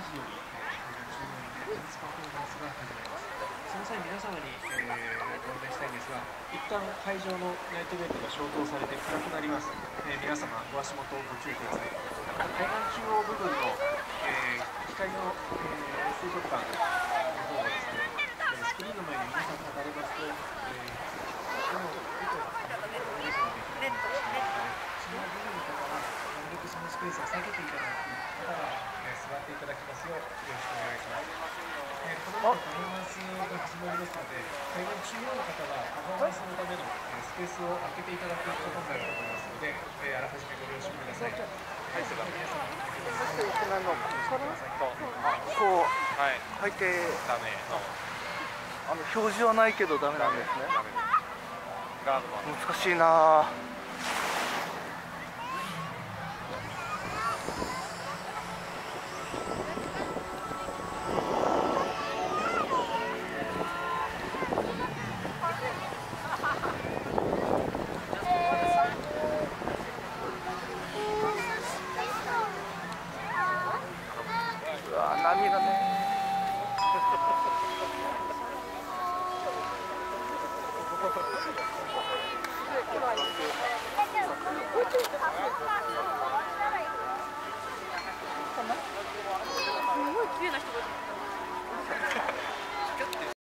時より、えー、10時スタートのンスが始まりますその際皆様に、えー、お願したい。んですが一旦会場のナイトゲートが消灯されて暗くなります、えー、皆様ご足元ご注意ください。また海岸中央部分の、えー、光の、えー、水族館の方がですね、えスクリーンの前に皆さん立たれますと、えー、の糸が見えますのでその部分の方はなるべくそのスペースを避けていただくながえ、座っていただきますようよろしくお願いしますえ、この後パフォーマンスが始まりますので、海岸中央の方はパフォーマンスのための、え、スペースを空けていただくことになると思いますので、え、あらかじめご了承ください。はい、それでは皆さん、こう、はい、背景ダメあの表示はないけどダメなんですね。難しいな。波がね